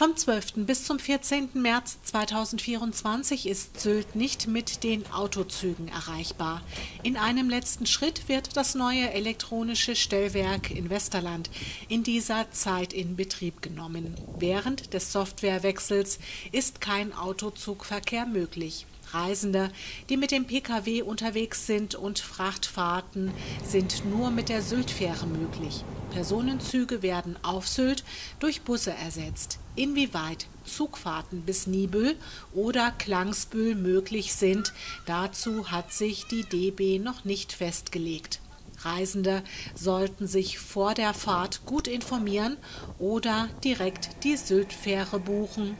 Vom 12. bis zum 14. März 2024 ist Sylt nicht mit den Autozügen erreichbar. In einem letzten Schritt wird das neue elektronische Stellwerk in Westerland in dieser Zeit in Betrieb genommen. Während des Softwarewechsels ist kein Autozugverkehr möglich. Reisende, die mit dem Pkw unterwegs sind und Frachtfahrten sind nur mit der Syltfähre möglich. Personenzüge werden auf Sylt durch Busse ersetzt. Inwieweit Zugfahrten bis Nibel oder Klangsbühl möglich sind, dazu hat sich die DB noch nicht festgelegt. Reisende sollten sich vor der Fahrt gut informieren oder direkt die Syltfähre buchen